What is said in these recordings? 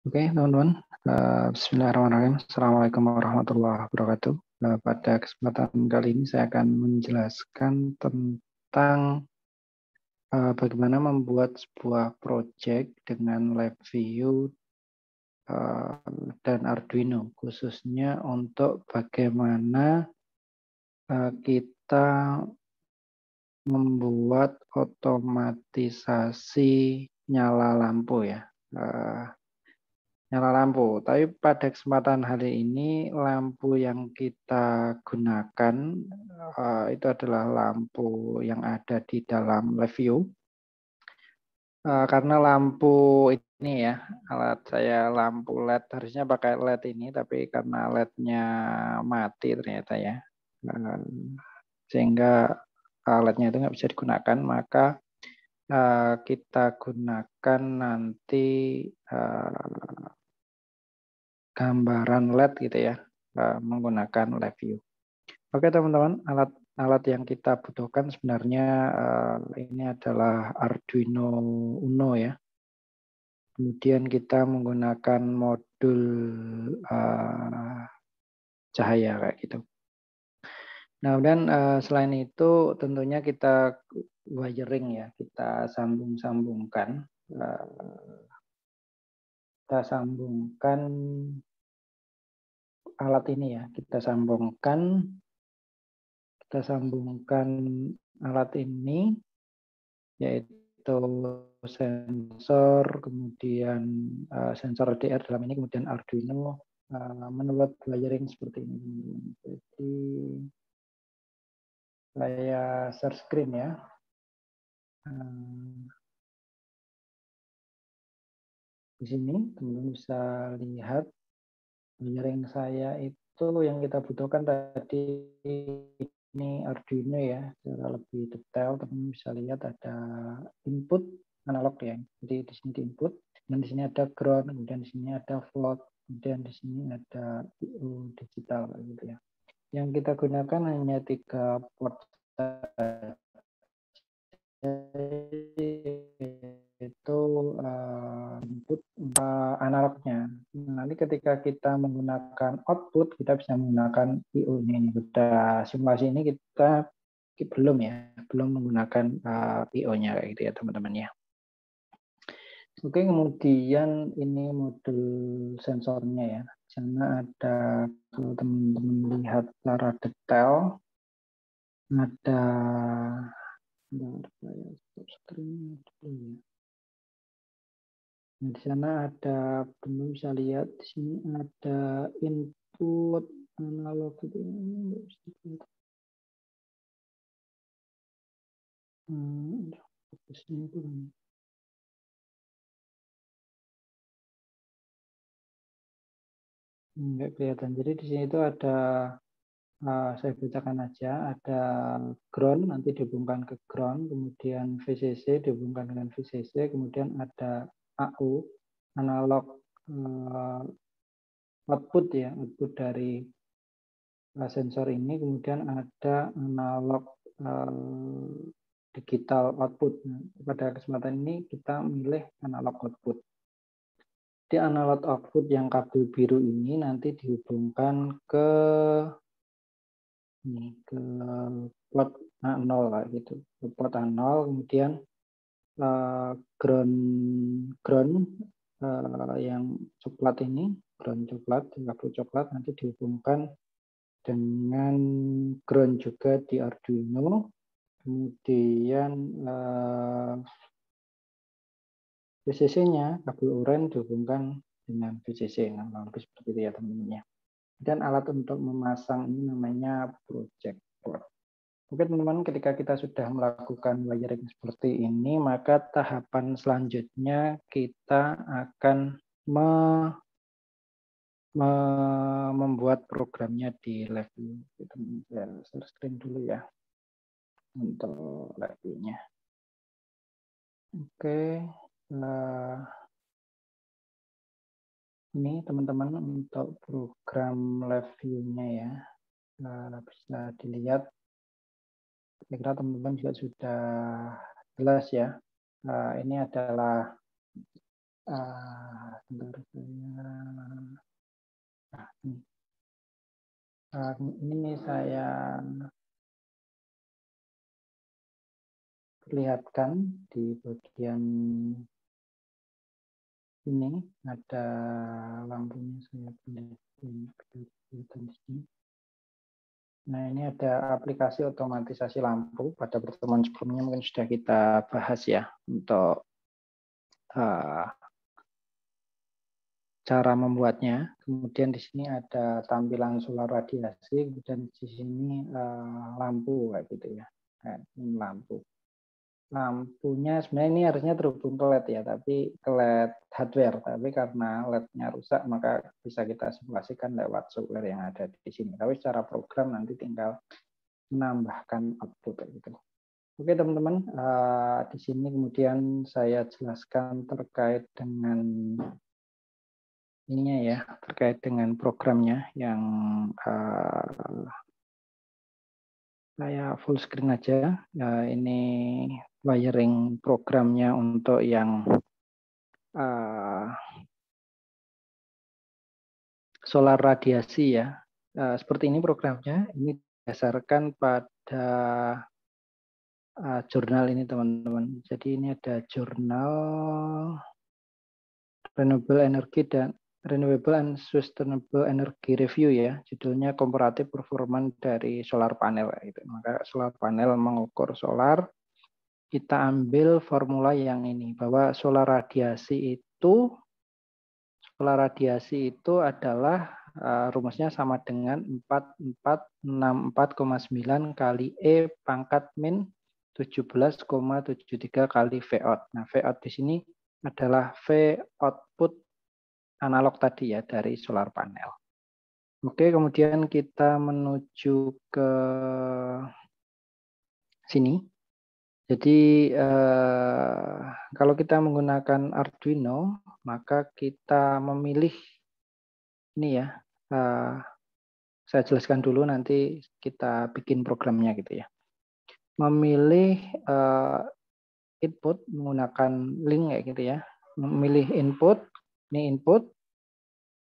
Oke, teman-teman. Uh, Bismillahirrahmanirrahim. Assalamualaikum warahmatullahi wabarakatuh. Uh, pada kesempatan kali ini saya akan menjelaskan tentang uh, bagaimana membuat sebuah project dengan LabVIEW uh, dan Arduino, khususnya untuk bagaimana uh, kita membuat otomatisasi nyala lampu ya. Uh, nyala lampu. Tapi pada kesempatan hari ini lampu yang kita gunakan uh, itu adalah lampu yang ada di dalam live view. Uh, karena lampu ini ya, alat saya lampu LED harusnya pakai LED ini, tapi karena LED-nya mati ternyata ya, uh, sehingga LED-nya itu nggak bisa digunakan, maka uh, kita gunakan nanti gambaran LED gitu ya eh, menggunakan live view. Oke teman-teman, alat alat yang kita butuhkan sebenarnya uh, ini adalah Arduino Uno ya. Kemudian kita menggunakan modul uh, cahaya kayak gitu. Nah, dan selain itu tentunya kita wiring ya, kita sambung-sambungkan. Kita sambungkan alat ini ya, kita sambungkan kita sambungkan alat ini yaitu sensor, kemudian uh, sensor DR dalam ini, kemudian Arduino uh, menurut wiring seperti ini. Jadi saya share screen ya. Uh, di sini teman-teman bisa lihat wiring saya itu yang kita butuhkan tadi ini Arduino ya secara lebih detail teman-teman bisa lihat ada input analog ya jadi di sini di input dan di sini ada ground kemudian di sini ada float kemudian di sini ada IO digital gitu ya. Yang kita gunakan hanya tiga port itu uh, input uh, analognya. Nanti ketika kita menggunakan output, kita bisa menggunakan IO ini. Pada simulasi ini kita belum ya, belum menggunakan uh, IO-nya kayak gitu ya teman-teman ya. Oke, kemudian ini modul sensornya ya. Sana ada kalau teman-teman lihat secara detail ada ada stop screen dulu ya. Di sana ada, belum bisa lihat, di sini ada input analog itu. Hmm, fokusnya kurang. Enggak kelihatan. Jadi di sini itu ada uh, saya bacakan aja ada ground nanti dihubungkan ke ground kemudian VCC dihubungkan dengan VCC kemudian ada AU analog uh, output ya output dari uh, sensor ini kemudian ada analog uh, digital output. Nah, pada kesempatan ini kita milih analog output. Di analog output yang kabel biru ini nanti dihubungkan ke ini ke port A0 gitu. Ke port A0 kemudian uh, ground ground uh, yang coklat ini ground coklat kabel coklat nanti dihubungkan dengan ground juga di Arduino. Kemudian uh, eh, VCC-nya kabel oranye dihubungkan dengan VCC nah, lebih seperti itu ya teman-teman ya. Dan alat untuk memasang ini namanya project board Oke teman-teman, ketika kita sudah melakukan wiring seperti ini, maka tahapan selanjutnya kita akan me, me, membuat programnya di level. Kita share screen dulu ya untuk levelnya. Oke, nah, ini teman-teman untuk program live view-nya ya. Nah, bisa dilihat saya kira teman-teman juga sudah jelas ya. Uh, ini adalah uh, ini. Saya perlihatkan di bagian ini ada lampunya saya perlihatkan di sini. Nah, ini ada aplikasi otomatisasi lampu. Pada pertemuan sebelumnya mungkin sudah kita bahas ya untuk uh, cara membuatnya. Kemudian di sini ada tampilan solar radiasi, dan di sini uh, lampu kayak gitu ya. Nah, ini lampu lampunya sebenarnya ini harusnya terhubung ke LED ya, tapi ke LED hardware. Tapi karena LED-nya rusak, maka bisa kita simulasikan lewat software yang ada di sini. Tapi secara program nanti tinggal menambahkan output gitu. Oke teman-teman, uh, di sini kemudian saya jelaskan terkait dengan ininya ya, terkait dengan programnya yang uh, saya full screen aja. Uh, ini wiring programnya untuk yang uh, solar radiasi ya. Uh, seperti ini programnya. Ini berdasarkan pada uh, jurnal ini teman-teman. Jadi ini ada jurnal Renewable Energy dan Renewable and Sustainable Energy Review ya, judulnya komparatif performan dari solar panel itu. Maka solar panel mengukur solar kita ambil formula yang ini bahwa solar radiasi itu solar radiasi itu adalah uh, rumusnya sama dengan 4464,9 kali E pangkat min 17,73 kali V out. Nah, V out di sini adalah V output analog tadi ya dari solar panel. Oke, kemudian kita menuju ke sini. Jadi eh, kalau kita menggunakan Arduino, maka kita memilih ini ya. Eh, saya jelaskan dulu nanti kita bikin programnya gitu ya. Memilih eh, input menggunakan link kayak gitu ya. Memilih input, ini input,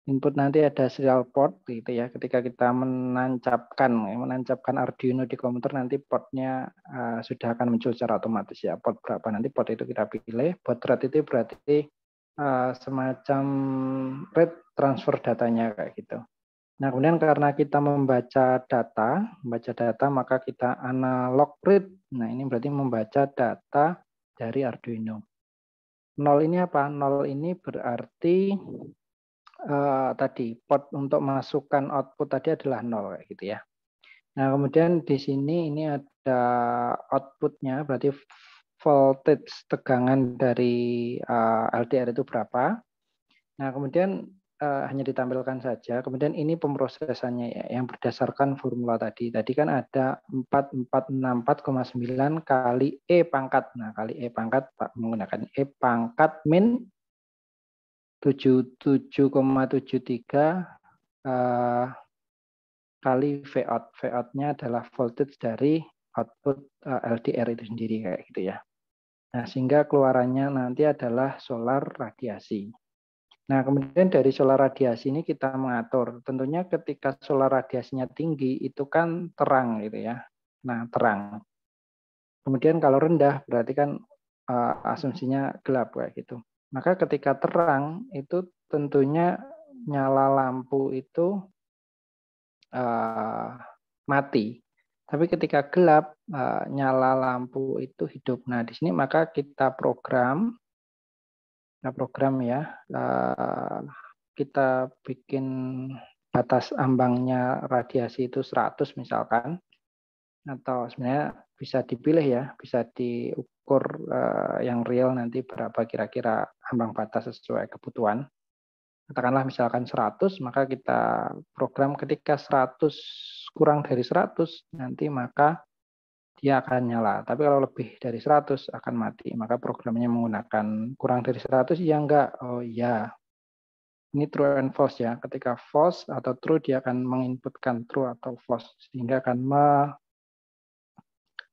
input nanti ada serial port gitu ya. Ketika kita menancapkan menancapkan Arduino di komputer nanti portnya uh, sudah akan muncul secara otomatis ya. Port berapa nanti port itu kita pilih. Port rate itu berarti uh, semacam rate transfer datanya kayak gitu. Nah, kemudian karena kita membaca data, membaca data maka kita analog read. Nah, ini berarti membaca data dari Arduino. Nol ini apa? Nol ini berarti uh, tadi port untuk masukkan output tadi adalah nol gitu ya. Nah kemudian di sini ini ada outputnya berarti voltage tegangan dari uh, eh, LDR itu berapa. Nah kemudian uh, hanya ditampilkan saja. Kemudian ini pemrosesannya ya yang berdasarkan formula tadi. Tadi kan ada 4464,9 kali E pangkat. Nah kali E pangkat menggunakan E pangkat min 77,73 uh, kali V out. V out-nya adalah voltage dari output eh, LDR itu sendiri kayak gitu ya. Nah, sehingga keluarannya nanti adalah solar radiasi. Nah, kemudian dari solar radiasi ini kita mengatur. Tentunya ketika solar radiasinya tinggi itu kan terang gitu ya. Nah, terang. Kemudian kalau rendah berarti kan uh, asumsinya gelap kayak gitu. Maka ketika terang itu tentunya nyala lampu itu uh, mati. Tapi ketika gelap uh, nyala lampu itu hidup. Nah di sini maka kita program, kita program ya, uh, kita bikin batas ambangnya radiasi itu 100 misalkan, atau sebenarnya bisa dipilih ya, bisa diukur uh, yang real nanti berapa kira-kira ambang batas sesuai kebutuhan. Katakanlah misalkan 100, maka kita program ketika 100 kurang dari 100, nanti maka dia akan nyala. Tapi kalau lebih dari 100 akan mati. Maka programnya menggunakan kurang dari 100, ya enggak? Oh iya. Ini true and false ya. Ketika false atau true, dia akan menginputkan true atau false. Sehingga akan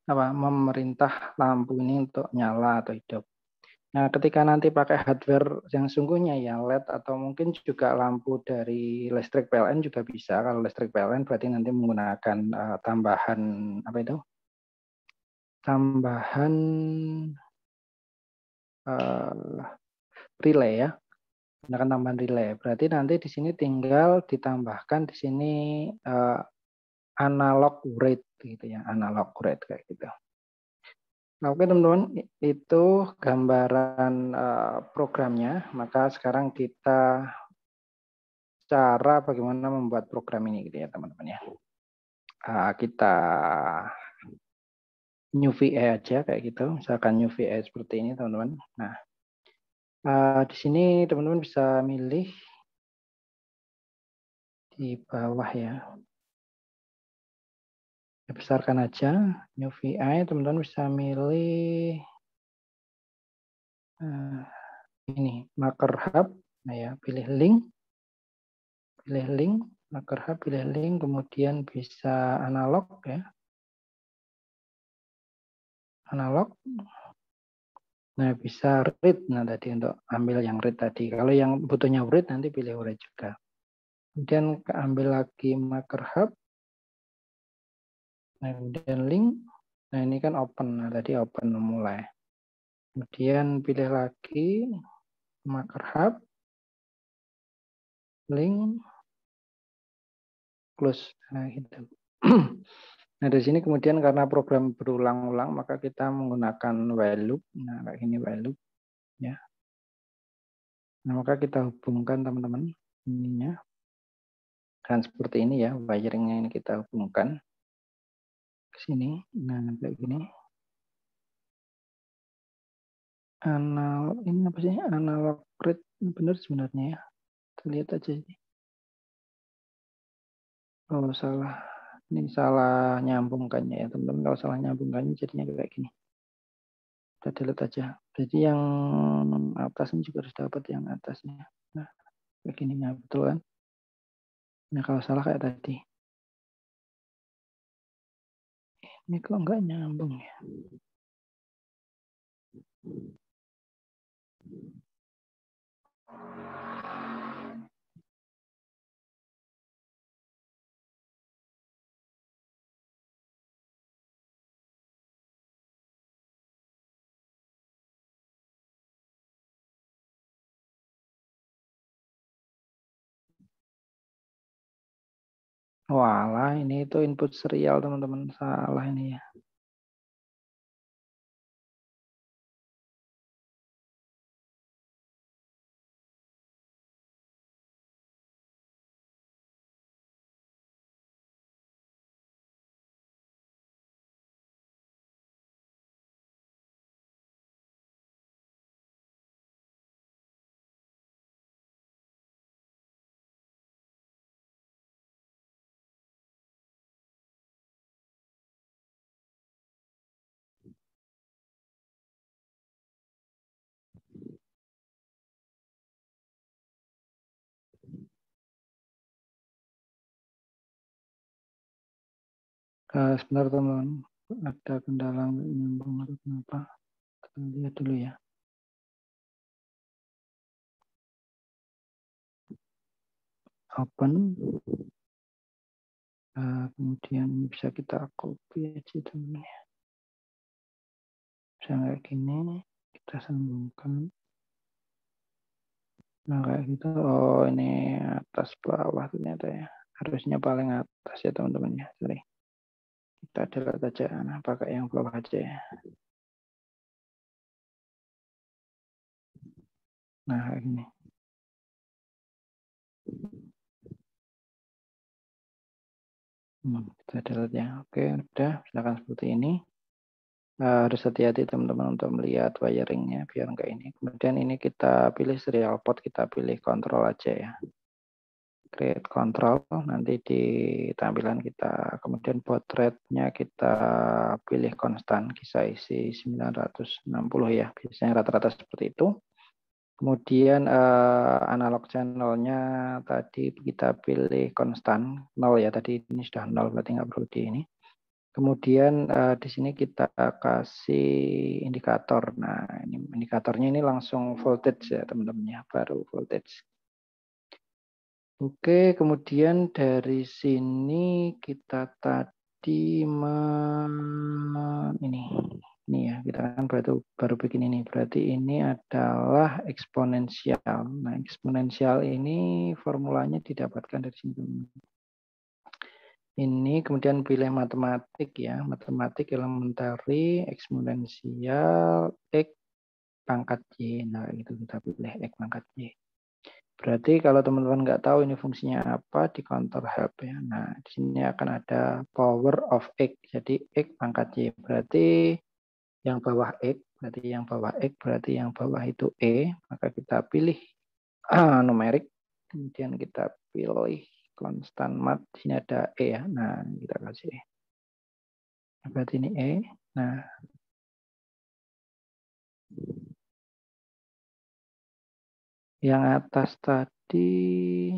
apa memerintah lampu ini untuk nyala atau hidup. Nah, ketika nanti pakai hardware yang sungguhnya ya LED atau mungkin juga lampu dari listrik PLN juga bisa. Kalau listrik PLN berarti nanti menggunakan uh, tambahan apa itu? Tambahan uh, relay ya. Gunakan tambahan relay. Berarti nanti di sini tinggal ditambahkan di sini uh, analog rate gitu ya, analog rate kayak gitu. Nah, oke teman-teman, itu gambaran uh, programnya. Maka sekarang kita cara bagaimana membuat program ini gitu ya teman-teman ya. Uh, kita new VA aja kayak gitu. Misalkan new VA seperti ini teman-teman. Nah, uh, di sini teman-teman bisa milih di bawah ya besarkan aja new VI teman-teman bisa milih uh, ini marker hub. Nah ya pilih link. Pilih link marker hub pilih link kemudian bisa analog ya. Analog. Nah bisa read. Nah tadi untuk ambil yang read tadi. Kalau yang butuhnya read nanti pilih read juga. Kemudian ambil lagi marker hub Nah, kemudian link. Nah, ini kan open. Nah, tadi open mulai. Kemudian pilih lagi marker hub. Link. Close. Nah, gitu. nah, di sini kemudian karena program berulang-ulang, maka kita menggunakan while loop. Nah, kayak ini while loop. Ya. Nah, maka kita hubungkan teman-teman ininya. Dan seperti ini ya, wiringnya ini kita hubungkan sini. Nah, kayak gini. Analog ini apa sih? Analog rate benar sebenarnya ya. Kita lihat aja ini. Oh, salah. Ini salah nyambungkannya ya, teman-teman. Kalau salah nyambungkannya jadinya kayak gini. Kita delete aja. Jadi yang atasnya juga harus dapat yang atasnya. Nah, kayak gini ya, betul kan? Nah, kalau salah kayak tadi. Ini kok nggak nyambung ya? Walah, ini itu input serial teman-teman. Salah ini ya. Uh, sebentar teman, ada kendala nyambung atau kenapa? Kita lihat dulu ya. Open. Uh, kemudian bisa kita copy aja teman ya. Bisa kayak gini, kita sambungkan. Nah kayak gitu, oh ini atas bawah ternyata ya. Harusnya paling atas ya teman-teman ya, sorry. Kita delete aja, nah, pakai yang bawah aja. Nah, ini. Hmm, kita delete ya. Oke, udah. Silakan seperti ini. Uh, harus hati-hati teman-teman untuk melihat wiringnya biar enggak ini. Kemudian ini kita pilih serial port, kita pilih kontrol aja ya create control nanti di tampilan kita kemudian rate-nya kita pilih konstan kisah isi 960 ya biasanya rata-rata seperti itu kemudian eh, analog channelnya tadi kita pilih konstan 0 ya tadi ini sudah 0 berarti nggak perlu di ini Kemudian uh, di sini kita kasih indikator. Nah, ini indikatornya ini langsung voltage ya teman-teman ya, baru voltage. Oke, kemudian dari sini kita tadi men, ini ini ya kita kan baru baru bikin ini berarti ini adalah eksponensial. Nah eksponensial ini formulanya didapatkan dari sini ini kemudian pilih matematik ya, matematik elementary eksponensial x pangkat y. Nah, itu kita pilih x pangkat y. Berarti kalau teman-teman nggak tahu ini fungsinya apa di counter help ya. Nah, di sini akan ada power of x. Jadi x pangkat y. Berarti yang bawah x, berarti yang bawah x, berarti yang bawah itu e. Maka kita pilih ah, numerik. Kemudian kita pilih konstan mat di sini ada e ya. Nah, kita kasih e. Berarti ini e. Nah, yang atas tadi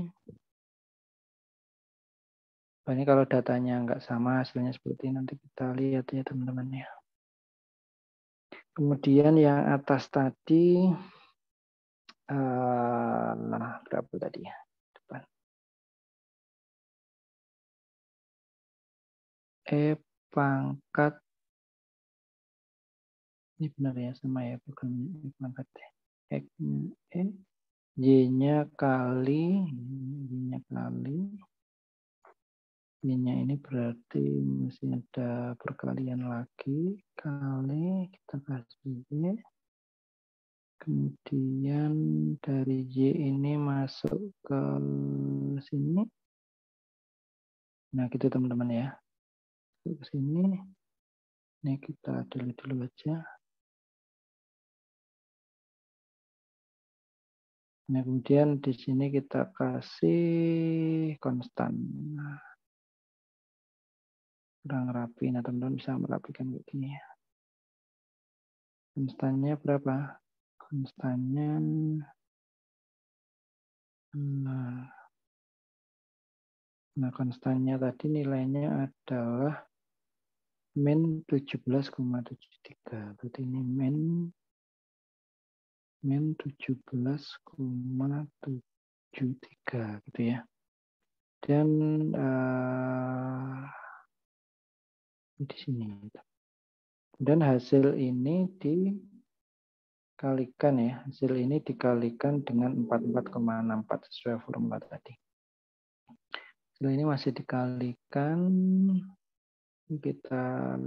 ini kalau datanya nggak sama hasilnya seperti ini nanti kita lihat ya teman-teman ya. Kemudian yang atas tadi uh, berapa tadi ya? E pangkat ini benar ya sama ya bukan E pangkat X-nya E Y-nya kali Y-nya kali. Y-nya ini berarti masih ada perkalian lagi. Kali kita kasih Y kemudian dari Y ini masuk ke sini. Nah gitu teman-teman ya. Ke sini. Ini kita delete dulu aja. Nah, kemudian di sini kita kasih konstan. Nah, kurang rapi. Nah, teman-teman bisa merapikan kayak gini ya. Konstannya berapa? Konstannya nah, nah konstannya tadi nilainya adalah min 17,73. Berarti ini min min 17,73 gitu ya. Dan uh, di sini. Dan hasil ini dikalikan ya. Hasil ini dikalikan dengan 44,64 sesuai formula tadi. Hasil ini masih dikalikan kita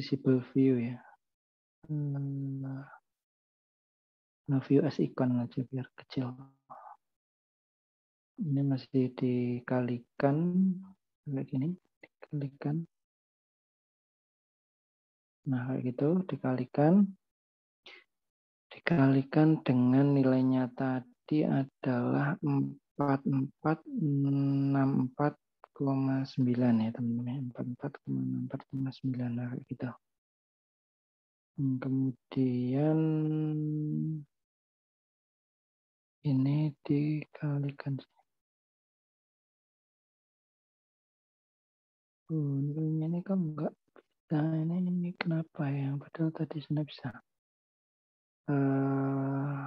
visible view ya. Hmm, nah, nah view as icon aja biar kecil. Ini masih dikalikan kayak gini dikalikan. Nah kayak gitu dikalikan. Dikalikan dengan nilainya tadi adalah 4464 44,9 ya teman-teman. 44,4,9 lah kita gitu. hmm, kemudian ini dikalikan. Oh, ini kan enggak nah ini, ini kenapa ya? Padahal tadi sudah bisa. Uh,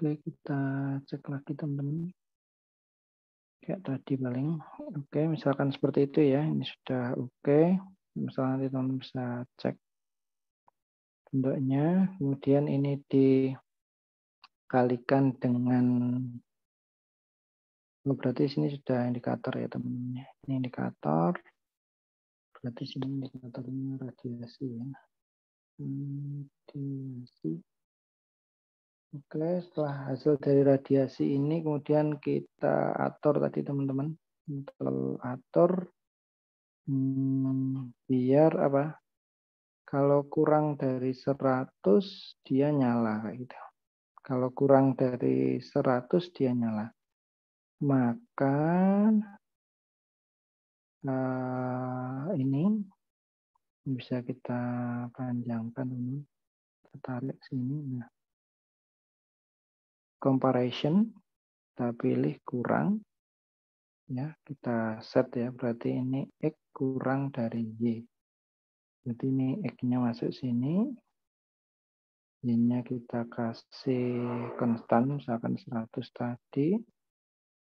Oke, kita cek lagi teman-teman. Kayak tadi paling. Oke, misalkan seperti itu ya. Ini sudah oke. Misalnya nanti teman-teman bisa cek bentuknya. Kemudian ini dikalikan dengan Oh, berarti sini sudah indikator ya teman-teman. Ini indikator. Berarti sini indikatornya radiasi ya. Radiasi. Oke, setelah hasil dari radiasi ini kemudian kita atur tadi teman-teman. Atur hmm, biar apa? Kalau kurang dari 100 dia nyala gitu. Kalau kurang dari 100 dia nyala. Maka uh, ini bisa kita panjangkan ini kita tarik sini nah comparison kita pilih kurang. Ya kita set ya berarti ini x kurang dari y. Jadi ini x-nya masuk sini. Y-nya kita kasih konstan misalkan 100 tadi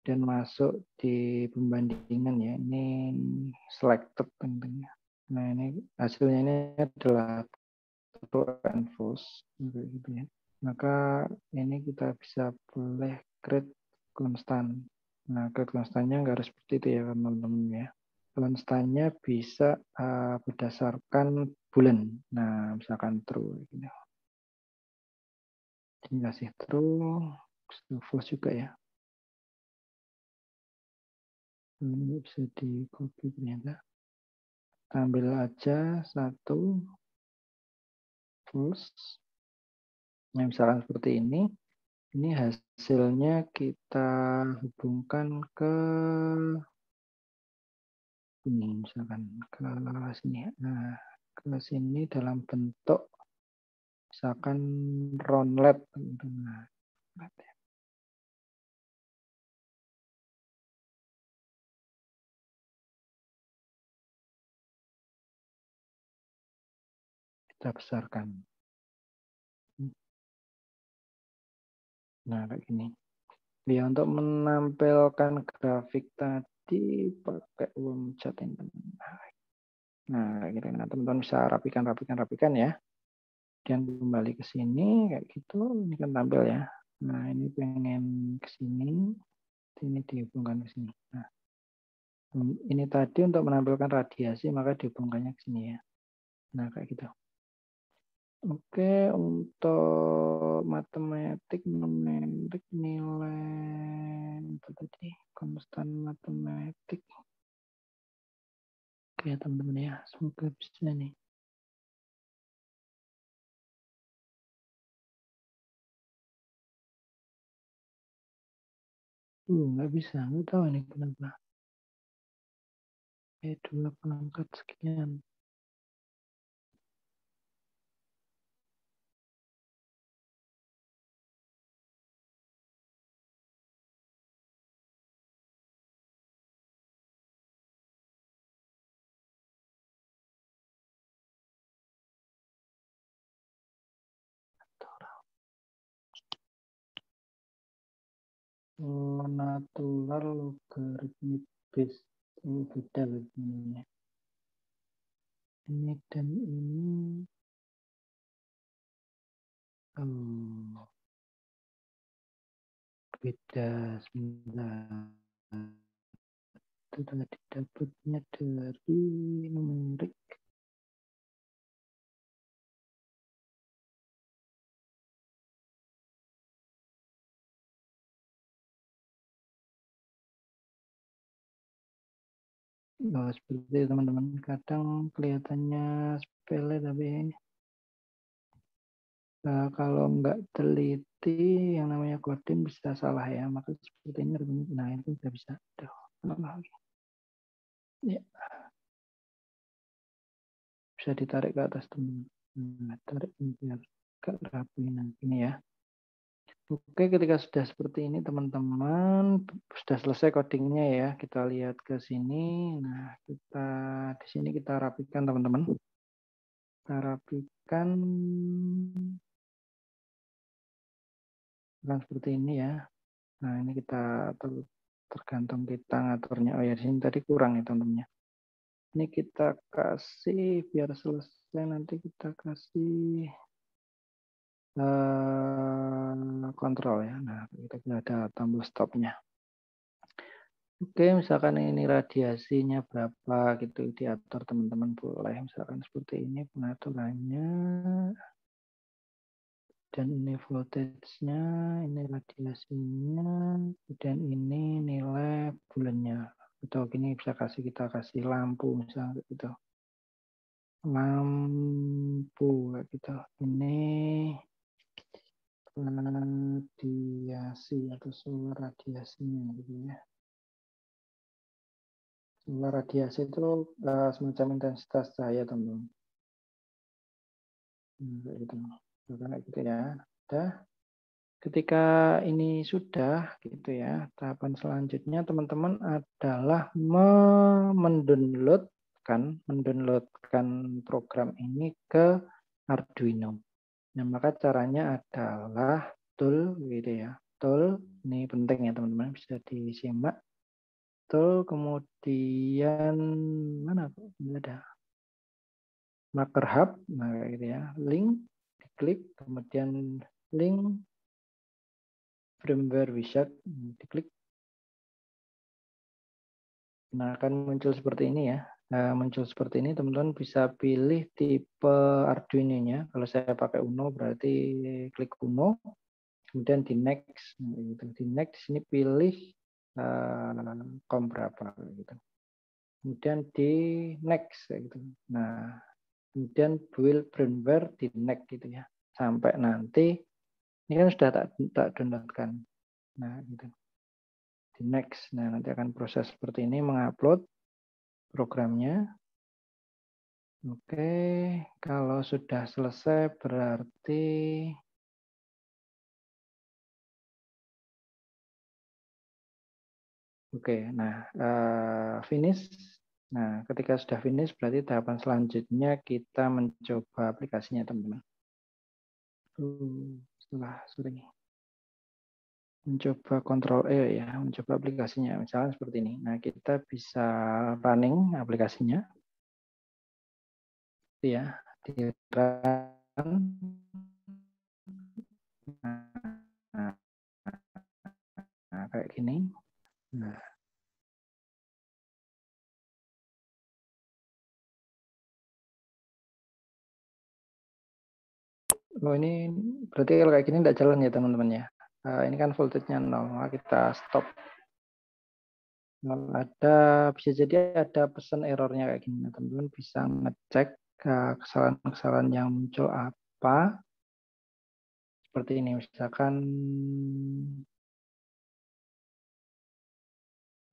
dan masuk di pembandingan ya. Ini selected tentunya. Nah ini hasilnya ini adalah true and false gitu ya maka ini kita bisa boleh create konstan. Nah create konstannya nggak harus seperti itu ya teman-teman ya. Konstannya bisa uh, berdasarkan bulan. Nah misalkan true gitu ini kasih true false juga ya. Ini bisa di copy ternyata. Ambil aja satu false nah misalkan seperti ini ini hasilnya kita hubungkan ke ini misalkan ke sini nah ke sini dalam bentuk misalkan roundlet nah, ya. kita besarkan. Nah, kayak gini. Ya, untuk menampilkan grafik tadi pakai uang cat ini. Nah, kira nah, teman-teman bisa rapikan, rapikan, rapikan ya. Dan kembali ke sini kayak gitu. Ini kan tampil ya. Nah, ini pengen ke sini. Ini dihubungkan ke sini. Nah, ini tadi untuk menampilkan radiasi maka dihubungkannya ke sini ya. Nah, kayak gitu. Oke, untuk matematik numerik nilai apa tadi? Konstan matematik. Oke, teman-teman ya, semoga bisa nih. Uh, nggak bisa, nggak tahu ini kenapa. Eh, dua pangkat sekian. Natural logaritmik base ini beda begini ini dan ini. Oh, beda sebentar. Itu tadi dapatnya dari numerik oh, seperti teman-teman. Kadang kelihatannya sepele tapi uh, kalau nggak teliti yang namanya coding bisa salah ya. Maka seperti ini nah itu tidak bisa. Aduh, lagi. Ya. Bisa ditarik ke atas teman nah, tarik biar gak rapi nanti ya Oke, ketika sudah seperti ini teman-teman, sudah selesai codingnya ya. Kita lihat ke sini. Nah, kita di sini kita rapikan teman-teman. Kita rapikan bukan seperti ini ya. Nah, ini kita tergantung kita ngaturnya. Oh ya, di sini tadi kurang ya teman-teman. Ini kita kasih biar selesai nanti kita kasih uh, kontrol ya. Nah, kita ada tombol stopnya. Oke, misalkan ini radiasinya berapa gitu diatur teman-teman boleh misalkan seperti ini pengaturannya dan ini voltage-nya, ini radiasinya, dan ini nilai bulannya. Atau gini bisa kasih kita kasih lampu misalnya gitu. Lampu gitu. Ini radiasi atau solar radiasinya gitu ya. Solar radiasi itu uh, semacam intensitas cahaya teman-teman. Nah, gitu. Kayak gitu ya. Udah. Ketika ini sudah gitu ya, tahapan selanjutnya teman-teman adalah mendownloadkan mendownloadkan program ini ke Arduino. Nah, maka caranya adalah tool gitu ya. Tool ini penting ya teman-teman bisa disimak. Tool kemudian mana Ini ada marker hub, nah gitu ya. Link diklik kemudian link firmware wizard diklik nah akan muncul seperti ini ya nah, muncul seperti ini teman-teman bisa pilih tipe Arduino nya kalau saya pakai Uno berarti klik Uno kemudian di next gitu. di next sini pilih uh, berapa gitu kemudian di next gitu nah kemudian build firmware di next gitu ya sampai nanti ini kan sudah tak, tak downloadkan. Nah, gitu. Di next. Nah, nanti akan proses seperti ini mengupload programnya. Oke, kalau sudah selesai berarti Oke, nah uh, finish. Nah, ketika sudah finish berarti tahapan selanjutnya kita mencoba aplikasinya, teman-teman. Uh setelah sering mencoba kontrol E ya, mencoba aplikasinya. Misalnya seperti ini. Nah, kita bisa running aplikasinya. Ya, di run. Nah, nah, kayak gini. Nah, Oh ini berarti kalau kayak gini tidak jalan ya teman-teman ya. Uh, ini kan voltage-nya nol, maka kita stop. Nah, ada bisa jadi ada pesan errornya kayak gini. Teman-teman bisa ngecek kesalahan-kesalahan yang muncul apa. Seperti ini misalkan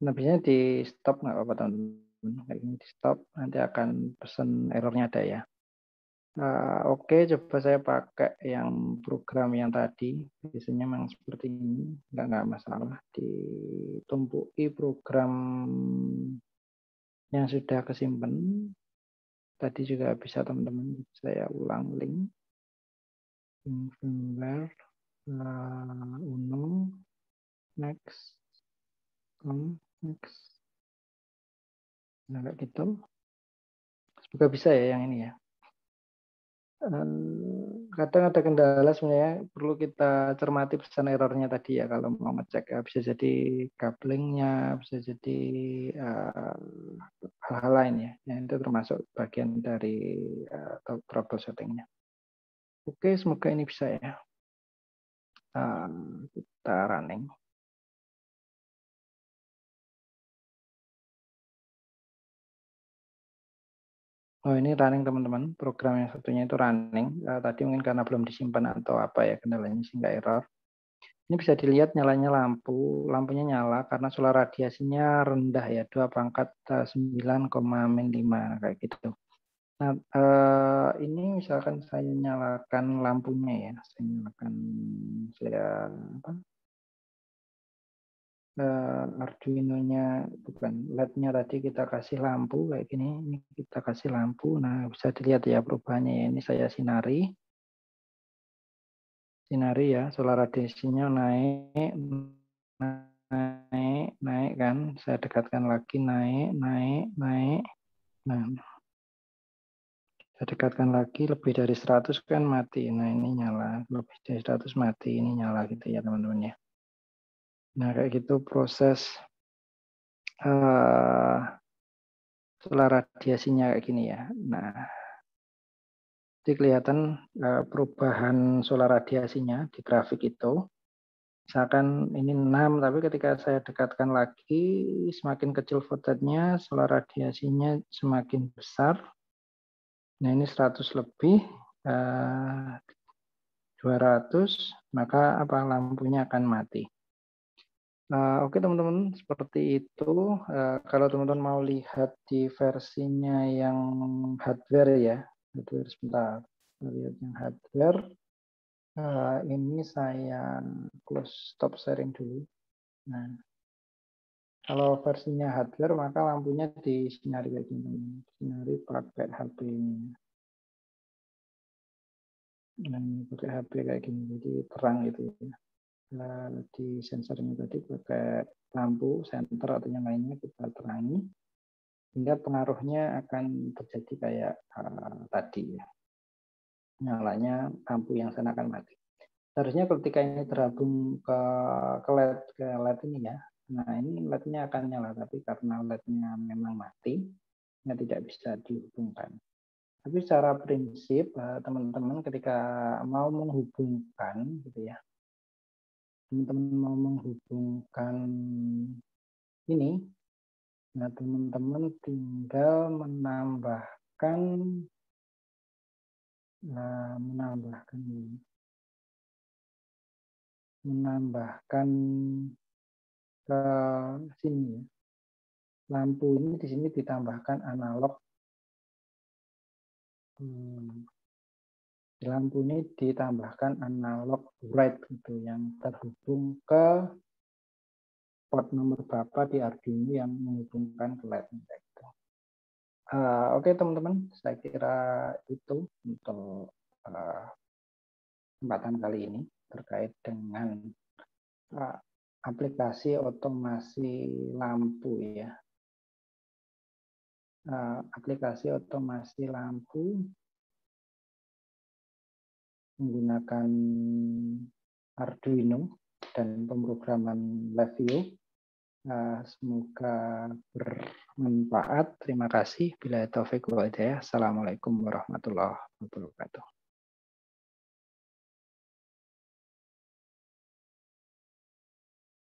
Nah, biasanya di stop nggak apa-apa teman-teman. Kayak gini di stop, nanti akan pesan errornya ada ya. Uh, Oke, okay, coba saya pakai yang program yang tadi. Biasanya memang seperti ini, nggak nggak masalah. Ditumpuki program yang sudah kesimpan. Tadi juga bisa teman-teman. Saya ulang link. Firmware, uh, Uno, next, um, next. Nah, kayak gitu. Semoga bisa ya yang ini ya kadang ada kendala sebenarnya perlu kita cermati pesan errornya tadi ya kalau mau ngecek ya bisa jadi couplingnya bisa jadi eh, hal-hal lain ya yang itu termasuk bagian dari uh, troubleshootingnya oke semoga ini bisa ya. Uh, kita running Oh ini running teman-teman, program yang satunya itu running. Uh, tadi mungkin karena belum disimpan atau apa ya kendalanya sehingga error. Ini bisa dilihat nyalanya lampu, lampunya nyala karena solar radiasinya rendah ya, dua pangkat 9,5 eh, kayak gitu. Nah uh, ini misalkan saya nyalakan lampunya ya, saya nyalakan saya apa, uh, Arduino-nya bukan LED-nya tadi kita kasih lampu kayak gini. Ini kita kasih lampu. Nah bisa dilihat ya perubahannya ya. Ini saya sinari. Sinari ya solar radiasinya naik naik naik kan. Saya dekatkan lagi naik naik naik. Nah. Saya dekatkan lagi lebih dari 100 kan mati. Nah ini nyala. Lebih dari 100 mati ini nyala gitu ya teman-teman ya Nah, kayak gitu proses uh, solar radiasinya kayak gini ya. Nah, jadi kelihatan uh, perubahan solar radiasinya di grafik itu. Misalkan ini 6, tapi ketika saya dekatkan lagi, semakin kecil voltage-nya, solar radiasinya semakin besar. Nah, ini 100 lebih, uh, eh, 200, maka apa lampunya akan mati. Nah, Oke okay, teman-teman, seperti itu. Uh, kalau teman-teman mau lihat di versinya yang hardware ya, hardware sebentar. lihat yang hardware. Uh, ini saya close stop sharing dulu. Nah kalau versinya hardware maka lampunya disinari kayak gini. Sinari pakai HP ini. Nah pakai HP kayak gini jadi terang gitu ya di sensornya tadi pakai lampu senter atau yang lainnya kita terangi sehingga pengaruhnya akan terjadi kayak uh, tadi ya. Nyalanya lampu yang sana akan mati. Seharusnya ketika ini terhubung ke, ke LED ke LED ini ya, nah ini LED-nya akan nyala, tapi karena LED-nya memang mati, ya tidak bisa dihubungkan. Tapi secara prinsip eh, teman-teman ketika mau menghubungkan gitu ya, teman-teman mau menghubungkan ini Nah, teman-teman tinggal menambahkan nah, menambahkan menambahkan ke sini ya. Lampu ini di sini ditambahkan analog. Hmm. Lampu ini ditambahkan analog bright gitu yang terhubung ke port nomor Bapak di Arduino yang menghubungkan ke itu. Uh, Oke okay, teman-teman, saya kira itu untuk uh, kesempatan kali ini terkait dengan uh, aplikasi otomasi lampu ya. Uh, aplikasi otomasi lampu menggunakan Arduino dan pemrograman LiveView Eh, semoga bermanfaat. Terima kasih. Bila taufik wa Assalamualaikum warahmatullahi wabarakatuh.